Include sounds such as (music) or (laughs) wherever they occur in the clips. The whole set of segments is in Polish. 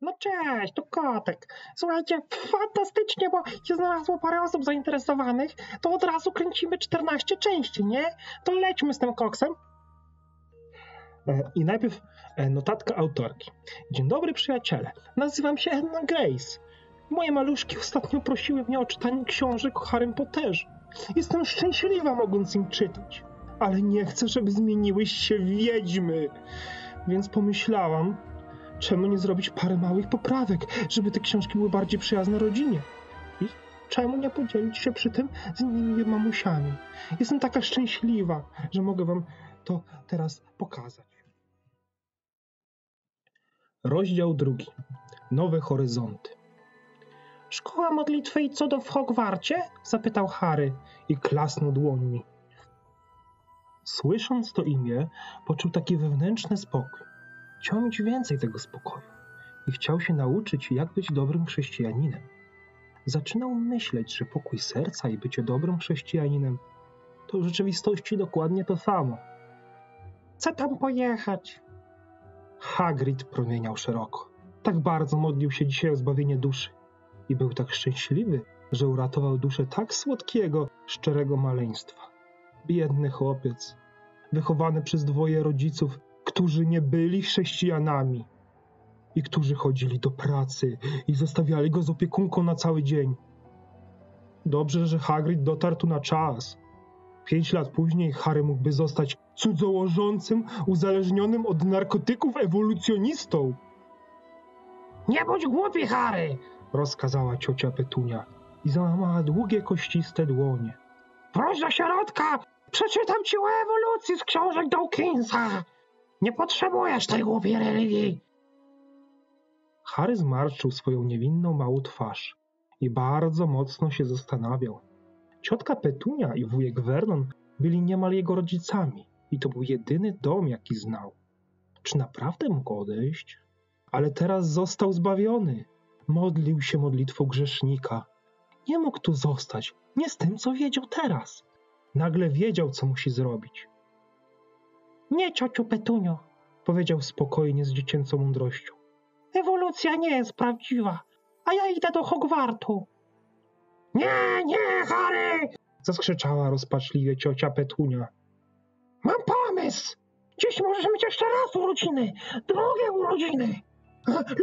No cześć, to kotek. Słuchajcie, fantastycznie, bo się znalazło parę osób zainteresowanych, to od razu kręcimy 14 części, nie? To lećmy z tym koksem. E, I najpierw e, notatka autorki. Dzień dobry przyjaciele, nazywam się Anna Grace. Moje maluszki ostatnio prosiły mnie o czytanie książek o Harrym Potterze. Jestem szczęśliwa mogąc im czytać, ale nie chcę, żeby zmieniły się wiedźmy. Więc pomyślałam, czemu nie zrobić parę małych poprawek, żeby te książki były bardziej przyjazne rodzinie. I czemu nie podzielić się przy tym z innymi mamusiami. Jestem taka szczęśliwa, że mogę wam to teraz pokazać. Rozdział drugi. Nowe horyzonty. Szkoła modlitwy i cudów w Hogwarcie? Zapytał Harry i klasnął dłońmi. Słysząc to imię, poczuł taki wewnętrzny spokój. Chciał mieć więcej tego spokoju i chciał się nauczyć, jak być dobrym chrześcijaninem. Zaczynał myśleć, że pokój serca i bycie dobrym chrześcijaninem to w rzeczywistości dokładnie to samo. Chcę tam pojechać. Hagrid promieniał szeroko. Tak bardzo modlił się dzisiaj o zbawienie duszy. I był tak szczęśliwy, że uratował duszę tak słodkiego, szczerego maleństwa. Biedny chłopiec, wychowany przez dwoje rodziców, którzy nie byli chrześcijanami i którzy chodzili do pracy i zostawiali go z opiekunką na cały dzień. Dobrze, że Hagrid dotarł tu na czas. Pięć lat później Harry mógłby zostać cudzołożącym, uzależnionym od narkotyków ewolucjonistą. Nie bądź głupi, Harry! rozkazała ciocia Petunia i załamała długie, kościste dłonie. Proś do środka! Przeczytam ci o ewolucji z książek Dawkinsa! Nie potrzebujesz tej głupiej religii! Harry zmarszczył swoją niewinną małą twarz i bardzo mocno się zastanawiał. Ciotka Petunia i wujek Vernon byli niemal jego rodzicami i to był jedyny dom, jaki znał. Czy naprawdę mógł odejść? Ale teraz został zbawiony. Modlił się modlitwą grzesznika. Nie mógł tu zostać, nie z tym, co wiedział teraz. Nagle wiedział, co musi zrobić. Nie, ciociu Petunio, Powiedział spokojnie z dziecięcą mądrością. ewolucja nie jest prawdziwa, a ja idę do Hogwartu. Nie, nie, Harry! Zaskrzeczała rozpaczliwie ciocia Petunia. Mam pomysł! Dziś możesz mieć jeszcze raz urodziny, drugie urodziny.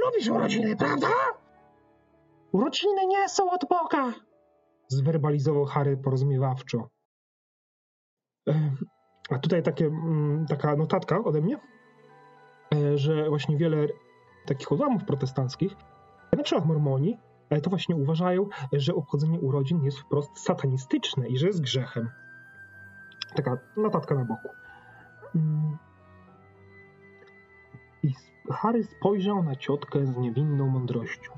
Lubisz urodziny, prawda? Urodziny nie są od Boga. Zwerbalizował Harry porozumiewawczo. A tutaj takie, mm, taka notatka ode mnie, e, że właśnie wiele takich odłamów protestanckich, na przykład mormoni, e, to właśnie uważają, że obchodzenie urodzin jest wprost satanistyczne i że jest grzechem. Taka notatka na boku. Mm. I Harry spojrzał na ciotkę z niewinną mądrością.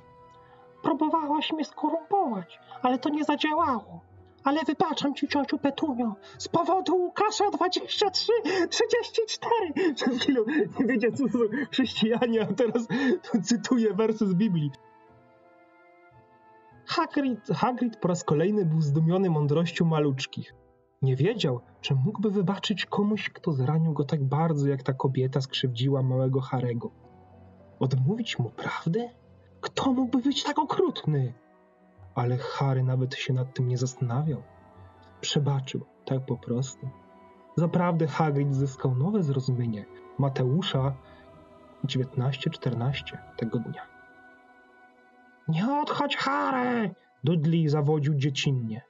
Próbowałaś mnie skorumpować, ale to nie zadziałało. Ale wybaczam ci, ciociu Petunio, z powodu Łukasza 23, 34. (laughs) Przed chwilą nie wiedział, co są chrześcijanie, a teraz (laughs) cytuję wersy z Biblii. Hagrid, Hagrid po raz kolejny był zdumiony mądrością maluczkich. Nie wiedział, czy mógłby wybaczyć komuś, kto zranił go tak bardzo, jak ta kobieta skrzywdziła małego Harego. Odmówić mu prawdy? Kto mógłby być tak okrutny? Ale Harry nawet się nad tym nie zastanawiał. Przebaczył, tak po prostu. Zaprawdę Hagrid zyskał nowe zrozumienie Mateusza 19-14 tego dnia. Nie odchodź, Harry! Dudley zawodził dziecinnie.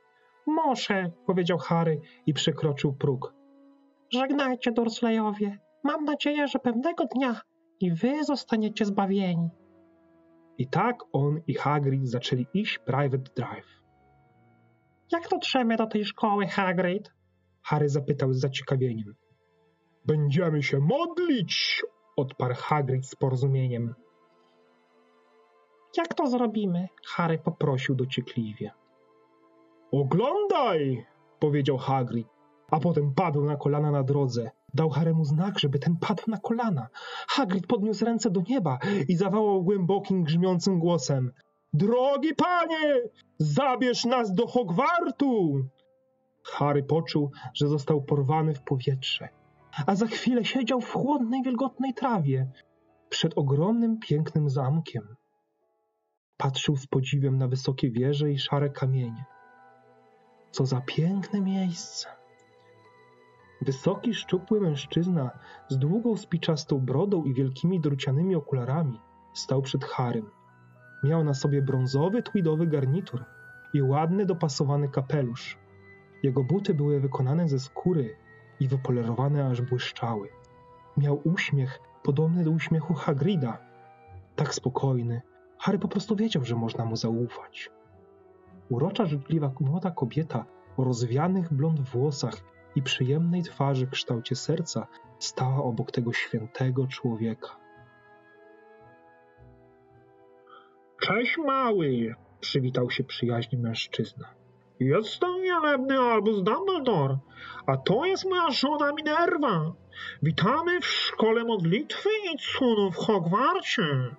Muszę, Powiedział Harry i przekroczył próg. żegnajcie, Dursleyowie. Mam nadzieję, że pewnego dnia i wy zostaniecie zbawieni. I tak on i Hagrid zaczęli iść Private Drive. Jak dotrzemy do tej szkoły, Hagrid? Harry zapytał z zaciekawieniem. Będziemy się modlić, odparł Hagrid z porozumieniem. Jak to zrobimy? Harry poprosił dociekliwie. Oglądaj, powiedział Hagrid, a potem padł na kolana na drodze. Dał Haremu znak, żeby ten padł na kolana. Hagrid podniósł ręce do nieba i zawołał głębokim, grzmiącym głosem. Drogi panie, zabierz nas do Hogwartu! Harry poczuł, że został porwany w powietrze, a za chwilę siedział w chłodnej, wilgotnej trawie. przed ogromnym, pięknym zamkiem. Patrzył z podziwem na wysokie wieże i szare kamienie. Co za piękne miejsce! Wysoki, szczupły mężczyzna z długą, spiczastą brodą i wielkimi drucianymi okularami stał przed Harym. Miał na sobie brązowy, tweedowy garnitur i ładny, dopasowany kapelusz. Jego buty były wykonane ze skóry i wypolerowane aż błyszczały. Miał uśmiech podobny do uśmiechu Hagrida. Tak spokojny, Harry po prostu wiedział, że można mu zaufać. Urocza, życzliwa młoda kobieta o rozwianych blond włosach i przyjemnej twarzy w kształcie serca stała obok tego świętego człowieka. Cześć mały, przywitał się przyjaźnie mężczyzna. Jestem wielebny Albus Dumbledore, a to jest moja żona Minerva. Witamy w szkole modlitwy i cudów w Hogwarcie.